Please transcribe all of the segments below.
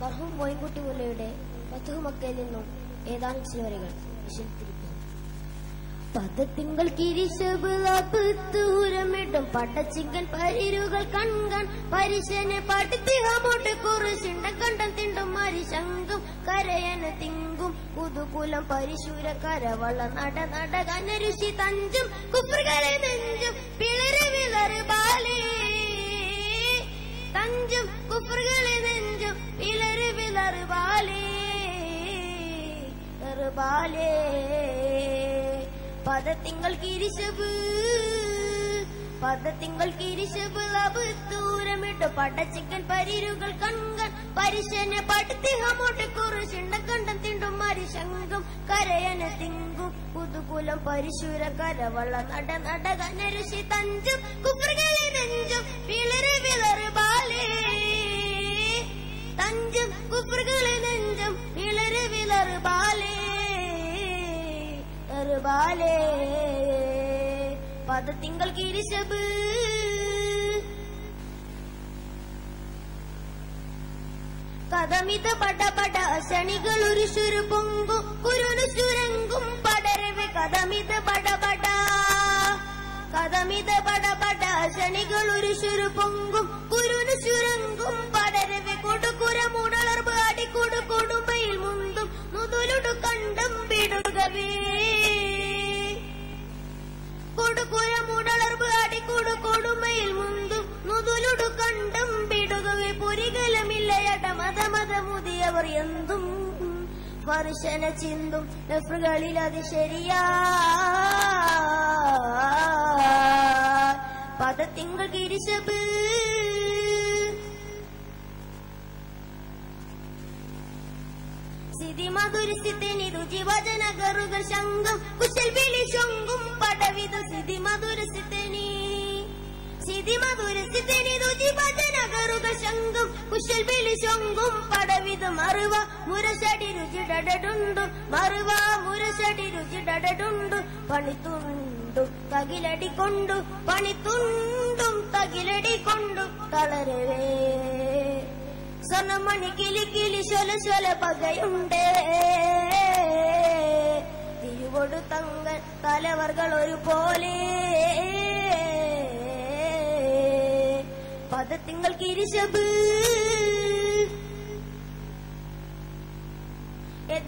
മർഹൂം മോയിൻകുട്ടി മുല്ലയുടെ മധുമക്കയിൽ നിന്നും ഏതാനും ചില വരികൾ വിശദീകരിക്കുന്നു പദത്തിങ്കൾ കിരിശബുറമിട്ടും പട്ടച്ചിങ്കൻ പരിരുകൾ കൺകൺ പരിശനെ പടുത്തിഹമോട്ട് കുറിശിണ്ട കണ്ടം തിണ്ടും മരിശങ്കും കരയന തിങ്കും. പുതുകുലം പരിശൂര കരവള നട നട കനരുഷി തഞ്ചും കുപ്രകര നെഞ്ചും പിളര് ബാലേ പദത്തിങ്കൾ കിരിശവ് പദത്തിങ്കൾ കിരിശബ് അബുത്തൂരമിട്ട് പടച്ചിക്കൻ പരിരുകൾ കൺകൺ. പരിശനെ പടുത്തിഹമോട്ട് കുറിശിണ്ട കണ്ടം തിണ്ടും മരിശങ്കം. കരയന തിങ്കും പുതുകുലം പരിശൂര കരവള നട നട കനരുഷി തഞ്ചും. കുപ്പുകളെ നെഞ്ചും വിളറ് വിളറ് ബാലേ. ബാലേ പദത്തിങ്കൾ കിരിശബ് കഥമിത പട പട ശണികൾ ഒരു ശുരു പൊങ്കും. കുരുനു ചുരങ്കും പടരവെ. കഥമിത പട പട. കഥമിത പട പട ശണികൾ ഒരു ശുരു പൊങ്കും. കുരുനു ചുരങ്കും പടരവെ. കൊടുക്കുര മുതിയവർ എന്തും മനുഷ്യനെ ചിന്തും നഫ്റുകളിൽ അത് ശരിയാ. പദത്തിങ്കൾ ഗിരിശബ്. സ്ഥിതി മധുരസ്ഥിതി രുചിവചന കറുകൾ ശങ്കം കുശൽ വിളി കുശൽ വിളി ശങ്കും പടവിത മറുവ മുരശടി രുചി ഡഡുണ്ടു മറുവ മുരശടി രുചി ഡഡുണ്ടു പണിത്തുണ്ടു തകിലടിക്കൊണ്ടു പണിത്തുണ്ടും തകിലടിക്കൊണ്ടു തളരവേ. സ്വർണമണി കിളി കിളി ശൊല ശൊല പകയുണ്ടേ. തിരുവൊടു തങ്ങൾ തലവർകൾ ഒരു പോലെ പദത്തിങ്കൾ കിരിശബ്.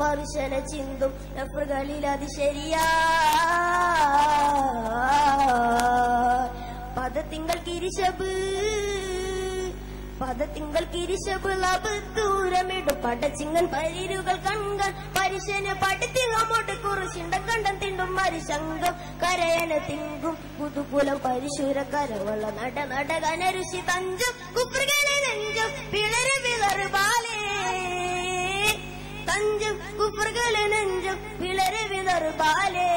പരുഷന ചിന്തും നഫറുകളിൽ അത് ശരിയാ പദത്തിങ്കൾ കിരിശബ് പദത്തിങ്കൾ കിരിശബ് ലബത്തൂരമിടും പടച്ചിങ്ങൻ പരിരുകൾ കൺകൾ പരിശന് പടുത്തിങ്ങോട്ട് കുറിശിണ്ട കണ്ടം തിണ്ടും മരിശങ്കം കരയന തിങ്കും. പുതുകുലം പരിശൂര കരവള നട നട കനരുഷി തഞ്ചും. കുപ്രകന നെഞ്ചും പിളര് പിളറ് ബാലേ തഞ്ചും കുപ്പുകളെ നെഞ്ചും പിളറ് ദർബാലേ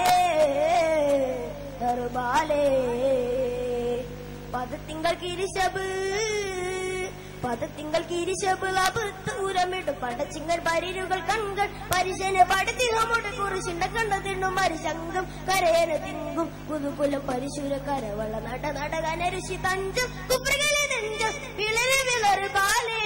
ദർബാലേ. ബാലേ പദത്തിങ്കൾ കിരിശബ് പദത്തിങ്കൾ കിരിശബ് ലബത്തൂരമിടും പടച്ചിങ്ങൽ പരിരുകൾ കൺകൾ പരിശന് പടത്തിഹമോട്ട് കുറിശിണ്ട കണ്ടതിണ്ണും മരിശങ്കം കരയന തിങ്കും. പുതുകുലം പരിശൂര കരവള നട നടകനരിശി കനരുഷി തഞ്ചും കുപ്പുകളെ നെഞ്ചും വിളറ് വിളറ് ബാലേ